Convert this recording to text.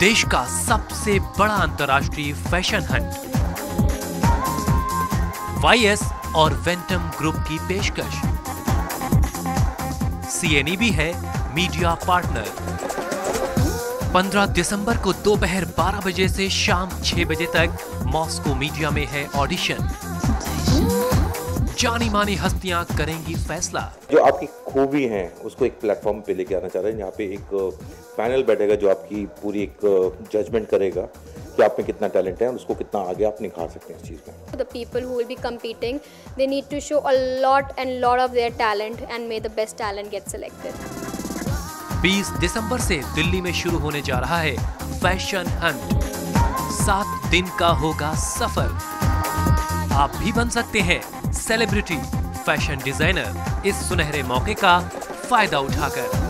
देश का सबसे बड़ा अंतर्राष्ट्रीय फ़ैशन हंट। वाईएस और वेंटम ग्रुप की पेशकश। सीएनई भी है मीडिया पार्टनर। 15 दिसंबर को दोपहर 12 बजे से शाम 6 बजे तक मॉस्को मीडिया में है ऑडिशन। जानी मानी हस्तियाँ करेंगी फैसला। जो आपकी खूबी है उसको एक प्लेटफॉर्म पे लेके आना चाह रहे हैं यहाँ पे एक पैनल बैठेगा जो आपकी पूरी एक जजमेंट करेगा कि आप में कितना टैलेंट है और उसको कितना आगे आप निखार सकते हैं इस चीज़ में। The people who will be competing, they need to show a lot and lot of their talent and may the best talent get selected. 20 दिसंबर से दिल्ली में शुरू होने जा रहा है फ़ैशन हंट। सात दिन का होगा सफ़र। आप भी बन सकते हैं। सेलिब्रिटी फ़ैशन डिज़ाइनर इस सुनहरे मौके का फ़ायदा उठाकर।